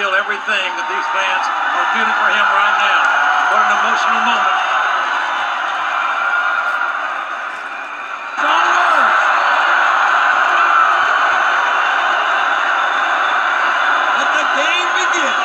everything that these fans are feeling for him right now. What an emotional moment. It's all yours. Let the game begin.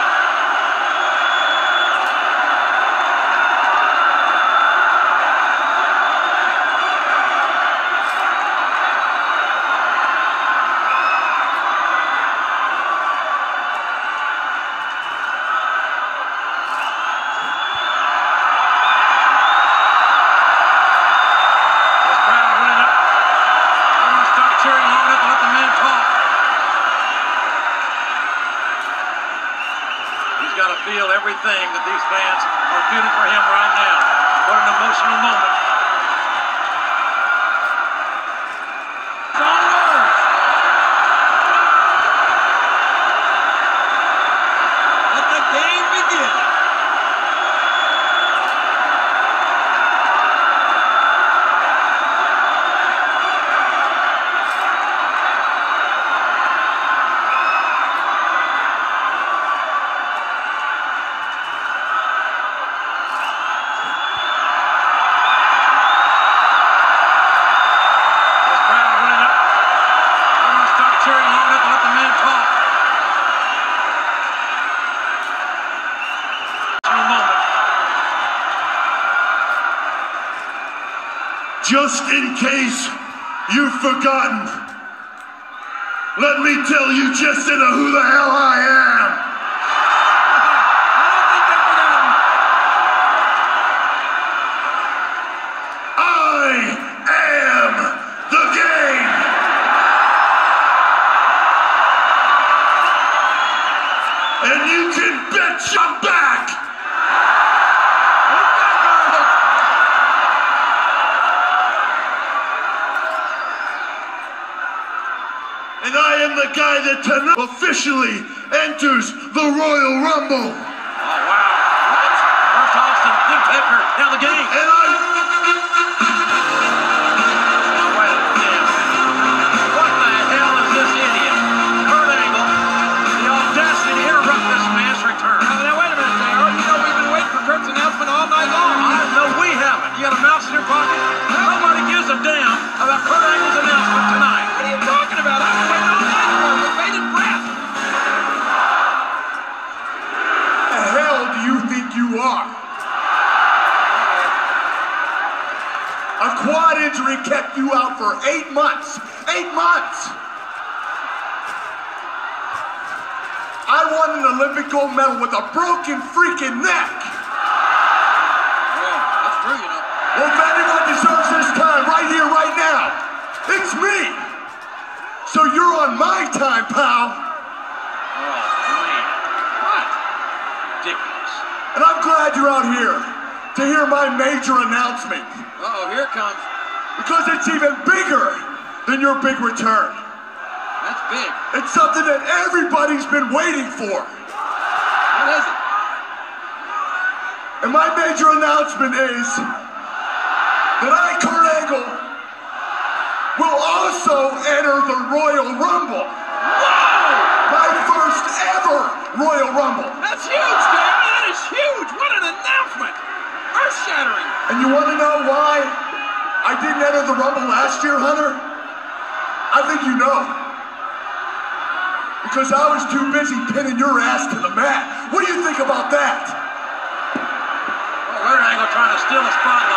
This crowd running up. They're going to start cheering long enough to let the man talk. He's got to feel everything that these fans are feeling for him right now. What an emotional moment. It's all yours. Let the game begin. This crowd running up. They're going to start cheering long enough to let the man talk. Emotional moment. Just in case you've forgotten, let me tell you just to know who the hell I am. I am the game. And you can bet I'm back. And I am the guy that tonight officially enters the Royal Rumble. Oh, wow. First Austin, then Pepper, now the game. Injury kept you out for eight months. Eight months! I won an Olympic gold medal with a broken freaking neck! Yeah, that's true, you know. Well, if anyone deserves this time, right here, right now, it's me! So you're on my time, pal! Oh, man. What? Ridiculous. And I'm glad you're out here to hear my major announcement. Uh-oh, here it comes. Because it's even bigger than your big return. That's big. It's something that everybody's been waiting for. What is it? And my major announcement is that I, Kurt Angle, will also enter the Royal Rumble. My first ever Royal Rumble. That's huge, JR. That is huge. What an announcement. Earth-shattering. And you want to know why I didn't enter the Rumble last year, Hunter? I think you know. Because I was too busy pinning your ass to the mat. What do you think about that? Well, Kurt Angle trying to steal the spotlight